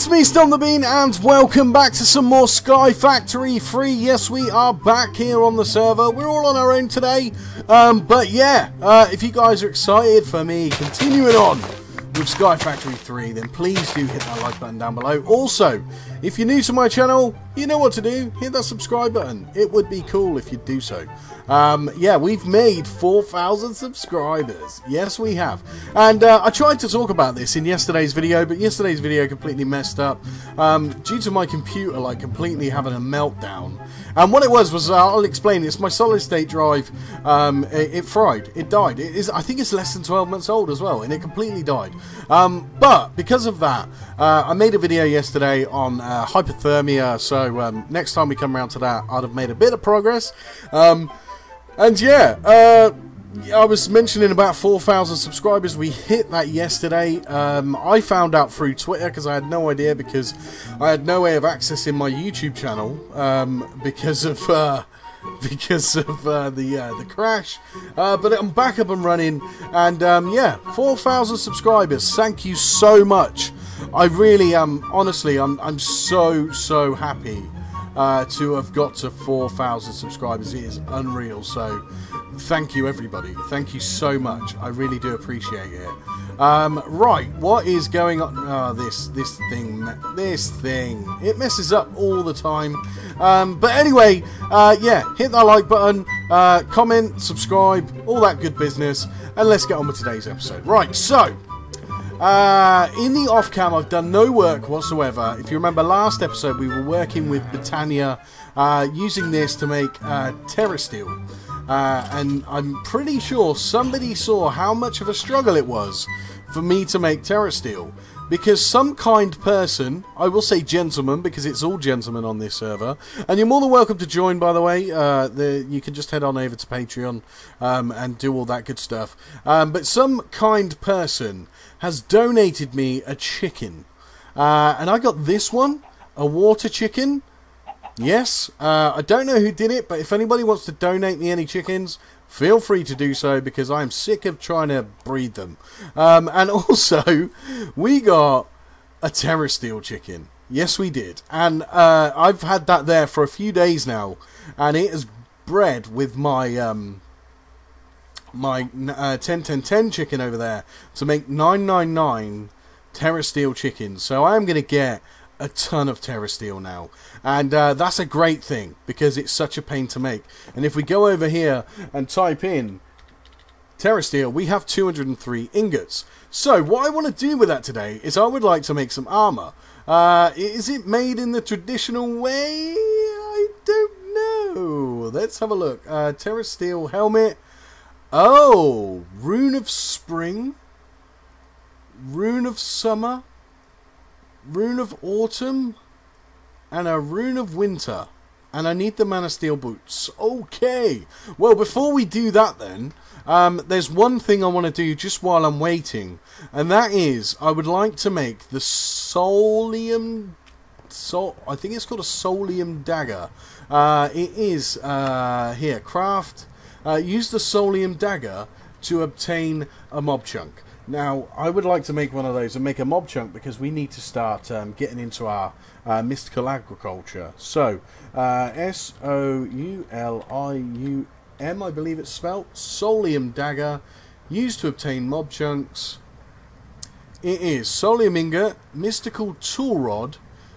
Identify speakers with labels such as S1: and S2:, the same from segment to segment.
S1: it's me, Stomp the Bean, and welcome back to some more Sky Factory 3. Yes, we are back here on the server. We're all on our own today. Um, but yeah, uh, if you guys are excited for me continuing on with Sky Factory 3, then please do hit that like button down below. Also, if you're new to my channel, you know what to do. Hit that subscribe button. It would be cool if you'd do so. Um, yeah, we've made 4,000 subscribers. Yes, we have. And uh, I tried to talk about this in yesterday's video, but yesterday's video completely messed up um, due to my computer like completely having a meltdown. And what it was was, uh, I'll explain. It's my solid state drive. Um, it, it, fried. It died. It is. I think it's less than 12 months old as well, and it completely died. Um, but because of that, uh, I made a video yesterday on uh, hypothermia. So um, next time we come around to that, I'd have made a bit of progress. Um, and yeah, uh, I was mentioning about 4,000 subscribers. We hit that yesterday. Um, I found out through Twitter because I had no idea because I had no way of accessing my YouTube channel um, because of uh, because of uh, the uh, the crash. Uh, but I'm back up and running, and um, yeah, 4,000 subscribers. Thank you so much. I really am. Honestly, I'm I'm so so happy uh, to have got to 4,000 subscribers. It is unreal. So thank you, everybody. Thank you so much. I really do appreciate it. Um, right, what is going on? Oh, this this thing, this thing. It messes up all the time. Um, but anyway, uh, yeah, hit that like button, uh, comment, subscribe, all that good business, and let's get on with today's episode. Right, so uh, in the off cam, I've done no work whatsoever. If you remember last episode, we were working with Botania uh, using this to make uh, Terrasteel. Uh, and I'm pretty sure somebody saw how much of a struggle it was for me to make Terrasteel. Because some kind person, I will say gentleman because it's all gentlemen on this server, and you're more than welcome to join by the way, uh, the, you can just head on over to Patreon um, and do all that good stuff. Um, but some kind person has donated me a chicken. Uh, and I got this one, a water chicken. Yes, uh, I don't know who did it, but if anybody wants to donate me any chickens, feel free to do so because I'm sick of trying to breed them. Um, and also, we got a Terrasteel chicken. Yes, we did. And uh, I've had that there for a few days now, and it is bred with my um, my uh, 10 10 10 chicken over there to make 999 Terrasteel chickens. So I am going to get a ton of Terrasteel now. And uh, that's a great thing because it's such a pain to make. And if we go over here and type in Terrasteel, we have 203 ingots. So what I want to do with that today is I would like to make some armor. Uh, is it made in the traditional way? I don't know. Let's have a look. Uh, Terrasteel helmet. Oh, Rune of Spring, Rune of Summer, Rune of Autumn, and a Rune of Winter. And I need the Manasteel boots. Okay. Well, before we do that then, um, there's one thing I want to do just while I'm waiting. And that is, I would like to make the Soulium... Sol I think it's called a Soulium Dagger. Uh, it is, uh, here, craft uh, use the Soulium Dagger to obtain a mob chunk. Now, I would like to make one of those and make a mob chunk because we need to start um, getting into our uh, mystical agriculture. So, uh, S-O-U-L-I-U-M, I believe it's spelt, Soulium Dagger, used to obtain mob chunks. It is Soulium Mystical Tool Rod,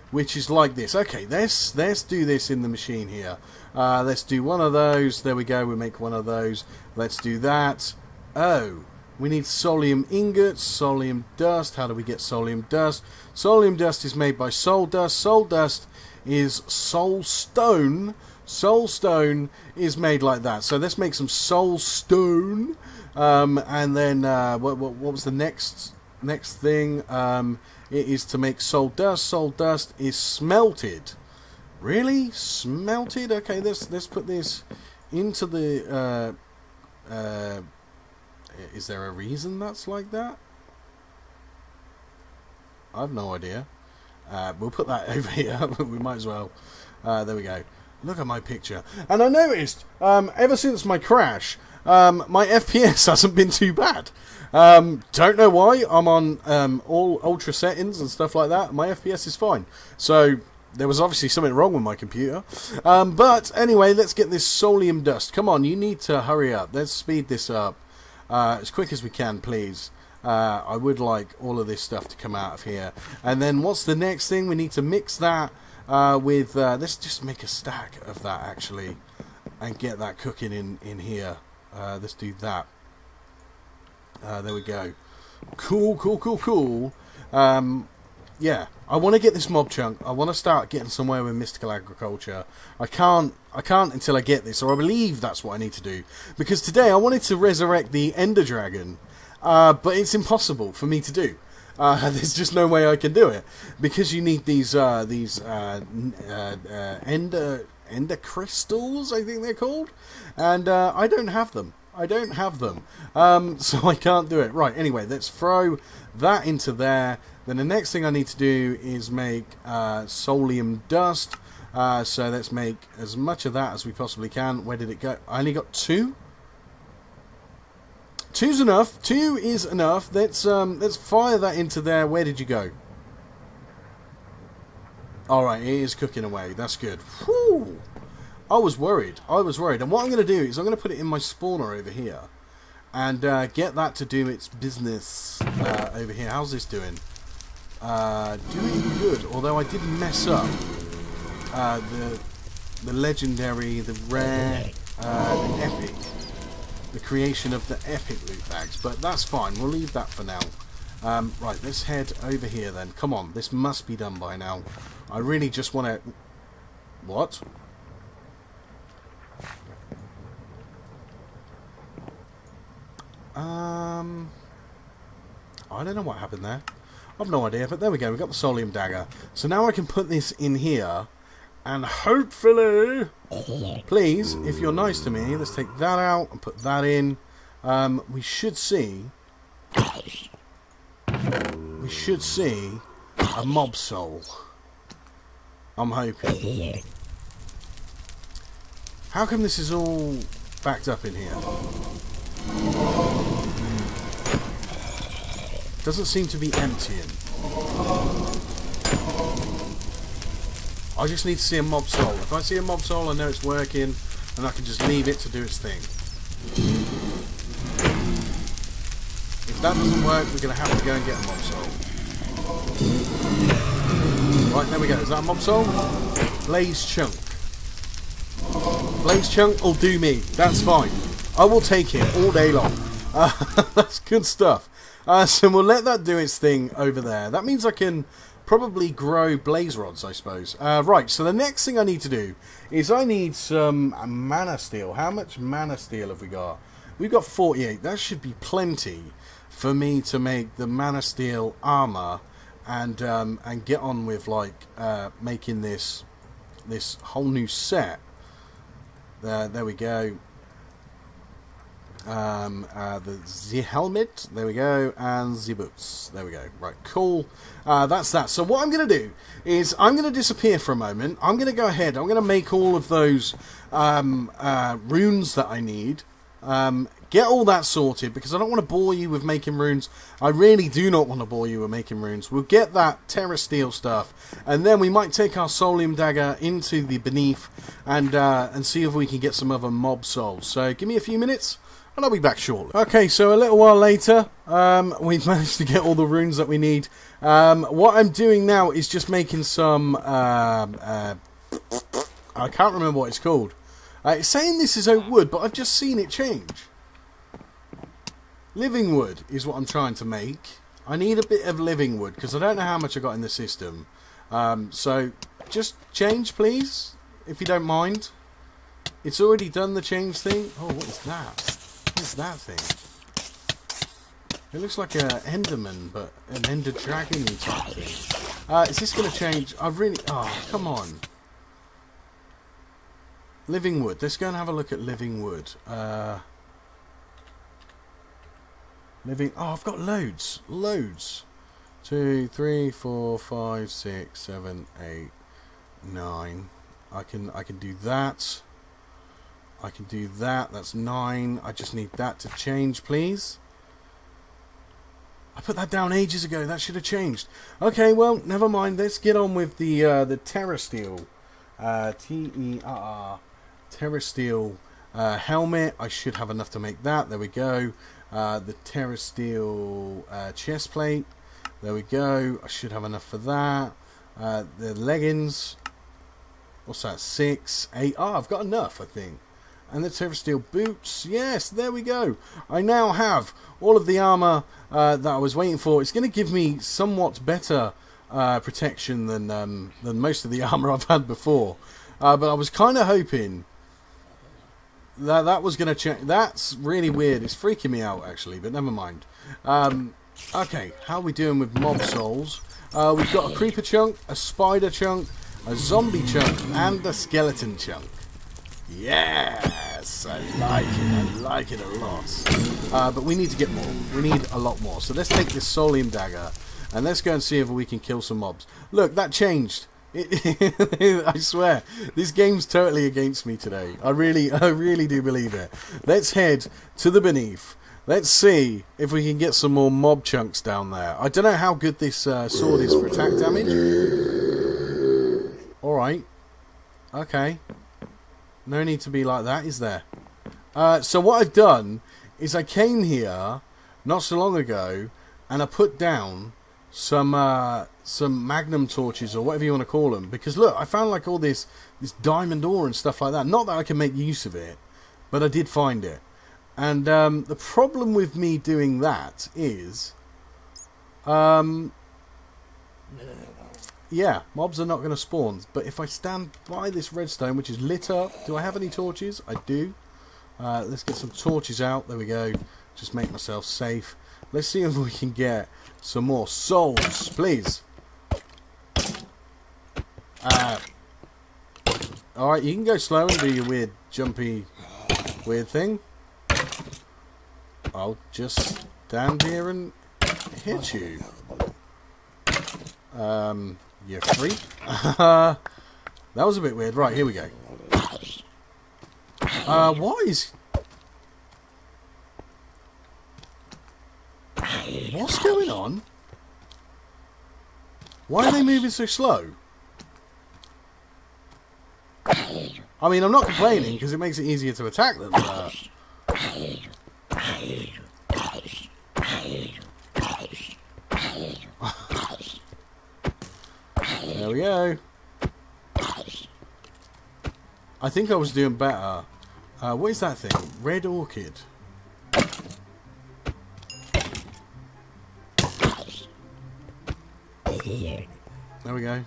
S1: which is like this. Okay, let's, let's do this in the machine here. Uh, let's do one of those. There we go. We make one of those. Let's do that. Oh, we need soulium ingots, soulium dust. How do we get soulium dust? Soulium dust is made by soul dust. Soul dust is soul stone. Soul stone is made like that. So let's make some soul stone. Um, and then uh, what, what, what, was the next next thing? Um, it is to make soul dust. Soul dust is smelted. Really? Smelted? Okay, let's, let's put this into the... Uh, uh, is there a reason that's like that? I've no idea. Uh, we'll put that over here. we might as well. Uh, there we go. Look at my picture. And I noticed, um, ever since my crash, um, my FPS hasn't been too bad. Um, don't know why. I'm on um, all ultra settings and stuff like that. My FPS is fine. So there was obviously something wrong with my computer. Um, but anyway, let's get this soulium dust. Come on, you need to hurry up. Let's speed this up uh, as quick as we can, please. Uh, I would like all of this stuff to come out of here. And then what's the next thing? We need to mix that uh, with... Uh, let's just make a stack of that, actually. And get that cooking in, in here. Uh, let's do that. Uh, there we go. Cool, cool, cool, cool. Um, yeah, I want to get this mob chunk. I want to start getting somewhere with mystical agriculture. I can't, I can't until I get this, or I believe that's what I need to do. Because today I wanted to resurrect the Ender Dragon, uh, but it's impossible for me to do. Uh, there's just no way I can do it because you need these uh, these uh, uh, uh, ender ender crystals, I think they're called, and I don't have them. I don't have them, um, so I can't do it. Right. Anyway, let's throw that into there. Then the next thing I need to do is make soulium dust. so let's make as much of that as we possibly can. Where did it go? I only got two. Two's enough. Two is enough. Let's um, let's fire that into there. Where did you go? All right, it is cooking away. That's good. Whew. I was worried. I was worried. And what I'm going to do is I'm going to put it in my spawner over here and uh, get that to do its business uh, over here. How's this doing? Uh, doing good. Although I did mess up uh, the the legendary, the rare, uh, the epic the creation of the epic loot bags, but that's fine. We'll leave that for now. Um, right, let's head over here then. Come on, this must be done by now. I really just want to... What? Um... I don't know what happened there. I've no idea, but there we go. We've got the Soulium Dagger. So now I can put this in here and hopefully, please, if you're nice to me, let's take that out and put that in. Um, we should see, we should see a mob soul. I'm hoping. How come this is all backed up in here? Doesn't seem to be emptying. I just need to see a mob soul. If I see a mob soul, I know it's working, and I can just leave it to do its thing. If that doesn't work, we're going to have to go and get a mob soul. Right, there we go. Is that a mob soul? Blaze Chunk. Blaze Chunk will do me. That's fine. I will take it all day long. Uh, that's good stuff. Uh, so we'll let that do its thing over there. That means I can probably grow blaze rods, I suppose. Uh, right, so the next thing I need to do is I need some mana steel. How much mana steel have we got? We've got 48. That should be plenty for me to make the mana steel armor and um, and get on with like uh, making this this whole new set. There, there we go um, uh, the the helmet, there we go, and the boots, there we go. Right, cool. Uh, that's that. So what I'm going to do is I'm going to disappear for a moment. I'm going to go ahead. I'm going to make all of those um, uh, runes that I need. Um, get all that sorted because I don't want to bore you with making runes. I really do not want to bore you with making runes. We'll get that Terra Steel stuff, and then we might take our Soulium Dagger into the Beneath and uh, and see if we can get some other mob souls. So give me a few minutes and I'll be back shortly. Okay, so a little while later, um, we've managed to get all the runes that we need. Um, what I'm doing now is just making some, uh, uh, I can't remember what it's called. Uh, it's saying this is oak wood, but I've just seen it change. Living wood is what I'm trying to make. I need a bit of living wood, because I don't know how much I got in the system. Um, so, just change, please, if you don't mind. It's already done the change thing. Oh, what is that? Is that thing? It looks like an Enderman, but an Ender Dragon type thing. Uh, is this going to change? I really... Oh, come on. Living Wood. Let's go and have a look at Living Wood. Uh, living... Oh, I've got loads. Loads. Two, three, four, five, six, seven, eight, nine. I can I can do that. I can do that. That's 9. I just need that to change, please. I put that down ages ago. That should have changed. Okay, well, never mind. Let's get on with the uh, the Terrasteel. Uh, T-E-R-R. Terrasteel uh, helmet. I should have enough to make that. There we go. Uh, the Terrasteel uh, chest plate. There we go. I should have enough for that. Uh, the leggings. What's that? Six, eight. Oh, I've got enough, I think. And the Terrasteel boots. Yes, there we go. I now have all of the armor uh, that I was waiting for. It's going to give me somewhat better uh, protection than um, than most of the armor I've had before. Uh, but I was kind of hoping that that was going to change. That's really weird. It's freaking me out actually, but never mind. Um, okay, how are we doing with mob souls? Uh, we've got a creeper chunk, a spider chunk, a zombie chunk, and a skeleton chunk. Yes, I like it. I like it a lot. Uh, but we need to get more. We need a lot more. So let's take this Soulium dagger and let's go and see if we can kill some mobs. Look, that changed. It, I swear, this game's totally against me today. I really, I really do believe it. Let's head to the beneath. Let's see if we can get some more mob chunks down there. I don't know how good this uh, sword is for attack damage. Alright. Okay. No need to be like that, is there? Uh, so what I've done is I came here not so long ago and I put down some uh, some magnum torches or whatever you want to call them because look I found like all this this diamond ore and stuff like that. Not that I can make use of it but I did find it. And um, the problem with me doing that is um, yeah mobs are not going to spawn but if I stand by this redstone which is lit up do I have any torches I do uh, let's get some torches out there we go just make myself safe let's see if we can get some more souls, please. Uh, Alright, you can go slow and do your weird, jumpy, weird thing. I'll just stand here and hit you. Um, you freak. that was a bit weird. Right, here we go. Uh, why is What's going on? Why are they moving so slow? I mean, I'm not complaining because it makes it easier to attack them. But... there we go. I think I was doing better. Uh, what is that thing? Red orchid. There we go.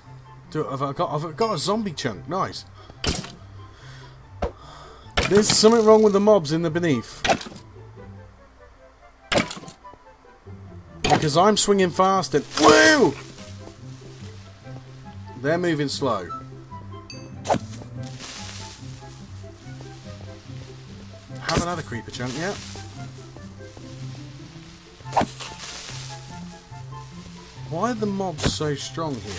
S1: Do, I've, got, I've got a zombie chunk. Nice. There's something wrong with the mobs in the beneath. Because I'm swinging fast and... Woo! They're moving slow. Haven't had a creeper chunk yet. Why are the mobs so strong here?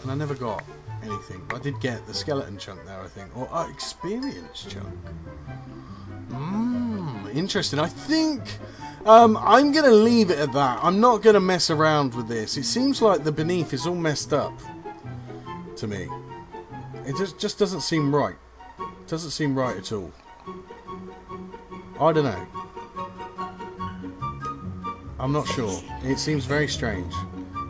S1: And I never got anything. I did get the skeleton chunk there, I think. Or uh, experience chunk. Mmm, interesting. I think um, I'm going to leave it at that. I'm not going to mess around with this. It seems like the beneath is all messed up to me. It just, just doesn't seem right. It doesn't seem right at all. I don't know. I'm not sure. It seems very strange.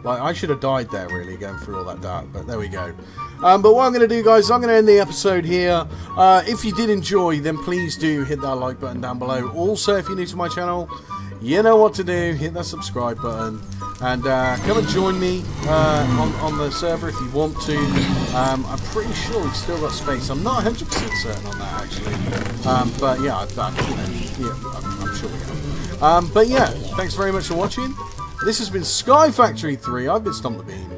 S1: Like, I should have died there, really, going through all that dark, but there we go. Um, but what I'm going to do, guys, I'm going to end the episode here. Uh, if you did enjoy, then please do hit that like button down below. Also, if you're new to my channel, you know what to do. Hit that subscribe button. And uh, come and join me uh, on, on the server if you want to. Um, I'm pretty sure we've still got space. I'm not 100% certain on that, actually. Um, but yeah, I, I, you know, yeah I'm, I'm sure we have. Um, but yeah, thanks very much for watching. This has been Sky Factory 3. I've been Stomp the Bean.